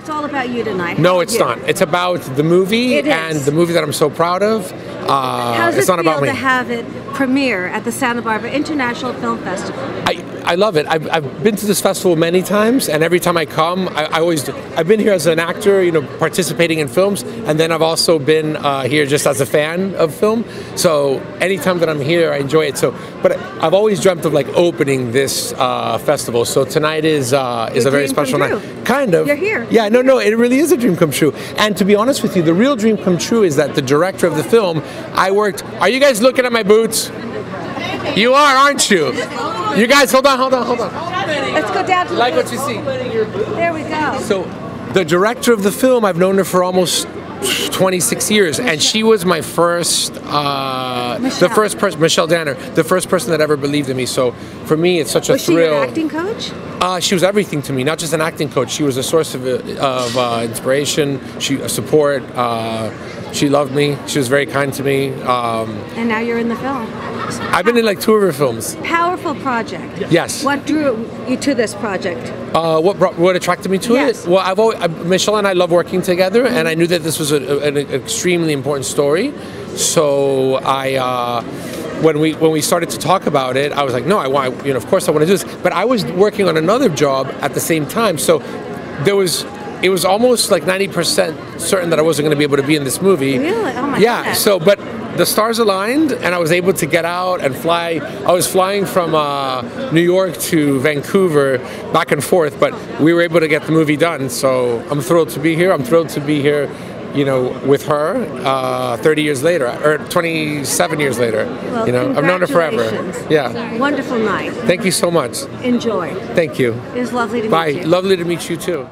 it's all about you tonight. No, it's you? not. It's about the movie and the movie that I'm so proud of. Uh, How's it's it not feel about me. to have it premiere at the Santa Barbara International Film Festival? I, I love it. I've, I've been to this festival many times, and every time I come, I, I always do. I've been here as an actor, you know, participating in films, and then I've also been uh, here just as a fan of film. So anytime that I'm here, I enjoy it. So, but I've always dreamt of like opening this uh, festival. So tonight is uh, is Your a very special night. Kind of. You're here. Yeah, no, no, it really is a dream come true. And to be honest with you, the real dream come true is that the director of the film, I worked. Are you guys looking at my boots? You are, aren't you? You guys, hold on, hold on, hold on. Let's go down to Like what you see. There we go. So, the director of the film, I've known her for almost 26 years, and she was my first, uh, the first person, Michelle Danner, the first person that ever believed in me. So, for me, it's such a Was she thrill. your acting coach? Uh, she was everything to me, not just an acting coach. She was a source of, of uh, inspiration, she support. Uh, she loved me. She was very kind to me. Um, And now you're in the film. I've been in like two of her films. Powerful project. Yes. What drew you to this project? Uh, what brought, what attracted me to Yes. it? Well, I've always, uh, Michelle and I love working together, and I knew that this was a, a- an extremely important story. So I, uh, when we when we started to talk about it, I was like, no, I want, you know, of course I want to do this. But I was working on another job at the same time, so there was. It was almost like 90% certain that I wasn't going to be able to be in this movie. Really? Oh my god. Yeah. So, but the stars aligned, and I was able to get out and fly. I was flying from uh, New York to Vancouver, back and forth, but we were able to get the movie done. So I'm thrilled to be here. I'm thrilled to be here, you know, with her uh, 30 years later, or 27 years later. Well, you know, I've known her forever. Yeah. Wonderful night. Thank you so much. Enjoy. Thank you. It was lovely to Bye. meet you. Bye. Lovely to meet you too.